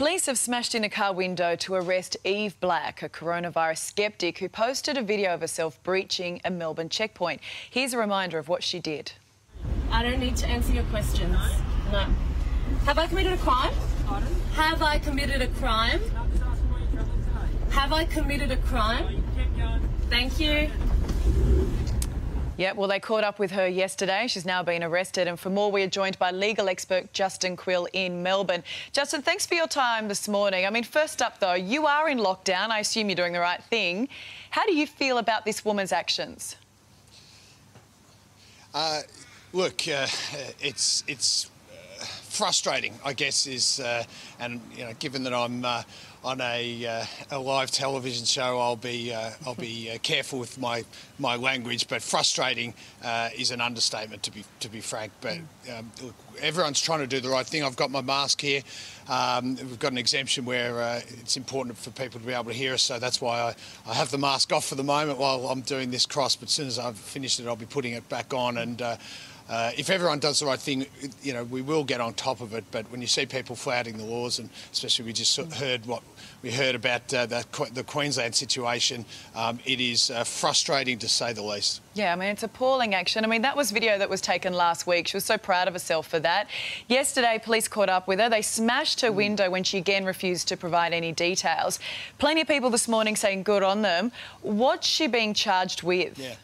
Police have smashed in a car window to arrest Eve Black, a coronavirus skeptic who posted a video of herself breaching a Melbourne checkpoint. Here's a reminder of what she did. I don't need to answer your questions. No. Have I committed a crime? Pardon? Have I committed a crime? No, I'm just asking where you're travelling today. Have I committed a No, crime? you. Thank you. Yeah, well, they caught up with her yesterday. She's now been arrested. And for more, we are joined by legal expert Justin Quill in Melbourne. Justin, thanks for your time this morning. I mean, first up, though, you are in lockdown. I assume you're doing the right thing. How do you feel about this woman's actions? Uh, look, uh, it's it's frustrating, I guess, is uh, and you know, given that I'm uh, on a, uh, a live television show, I'll be uh, I'll be uh, careful with my my language. But frustrating uh, is an understatement, to be to be frank. But um, look, everyone's trying to do the right thing. I've got my mask here. Um, we've got an exemption where it's important for people to be able to hear us, so that's why I, I have the mask off for the moment while I'm doing this cross. But as soon as I've finished it, I'll be putting it back on and. Uh, if everyone does the right thing, you know, we will get on top of it. But when you see people flouting the laws, and especially we just heard what we heard about uh, the, the, Queensland situation, um, it is uh, frustrating to say the least. Yeah, I mean, it's appalling action. I mean, that was video that was taken last week. She was so proud of herself for that. Yesterday, police caught up with her. They smashed her window when she again refused to provide any details. Plenty of people this morning saying good on them. What's she being charged with? Yeah.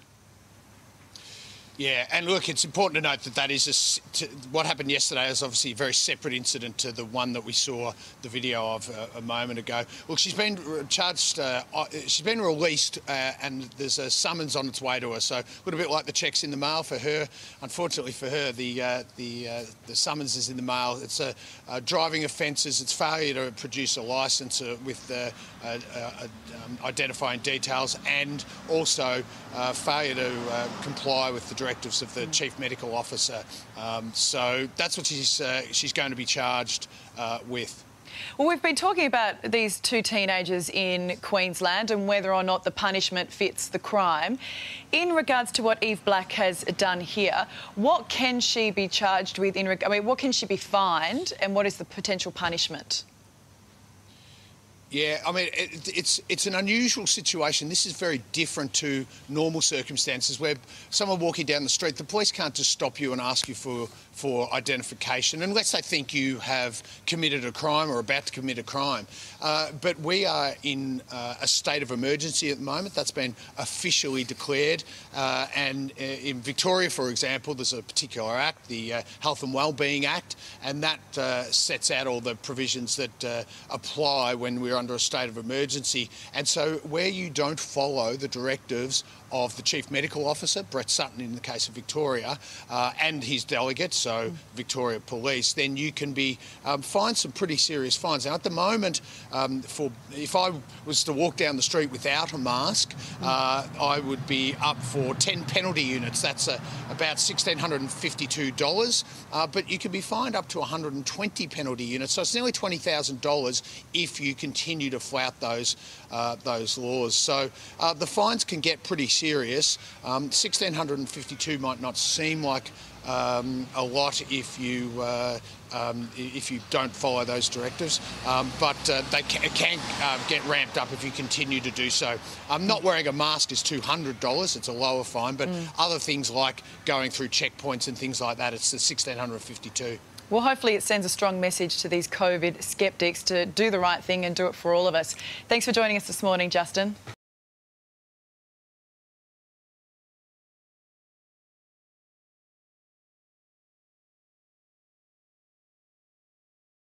Yeah, and look, it's important to note that that is a, to, what happened yesterday is obviously a very separate incident to the one that we saw the video of uh, a moment ago. Look, she's been charged, uh, she's been released, uh, and there's a summons on its way to her. So a little bit like the checks in the mail for her. Unfortunately for her, the uh, the uh, the summons is in the mail. It's a driving offences. It's failure to produce a licence uh, with um, identifying details, and also failure to comply with the directives of the chief medical officer. Um, so that's what she's uh, she's going to be charged uh, with. Well, we've been talking about these two teenagers in Queensland and whether or not the punishment fits the crime. In regards to what Eve Black has done here, what can she be charged with? In I mean, what can she be fined, and what is the potential punishment? Yeah, I mean, it, it's it's an unusual situation. This is very different to normal circumstances where someone walking down the street, the police can't just stop you and ask you for for identification unless they think you have committed a crime or about to commit a crime. Uh, but we are in uh, a state of emergency at the moment. That's been officially declared. Uh, and uh, in Victoria, for example, there's a particular act, the uh, Health and Wellbeing Act, and that uh, sets out all the provisions that apply when we're under a state of emergency. And so where you don't follow the directives of the Chief Medical Officer, Brett Sutton in the case of Victoria, uh, and his delegate, so. Victoria Police, then you can be um, fined some pretty serious fines. Now, at the moment, um, for if I was to walk down the street without a mask, uh, I would be up for 10 penalty units. That's uh, about $1,652, uh, but you can be fined up to 120 penalty units. So it's nearly $20,000 if you continue to flout those uh, those laws. So uh, the fines can get pretty serious. Um, 1652 might not seem like um, a lot if you uh, um, if you don't follow those directives, um, but uh, they can, can uh, get ramped up if you continue to do so. Um, not wearing a mask is $200, it's a lower fine, but mm. other things like going through checkpoints and things like that, it's the 1652. Well, hopefully it sends a strong message to these COVID sceptics to do the right thing and do it for all of us. Thanks for joining us this morning, Justin.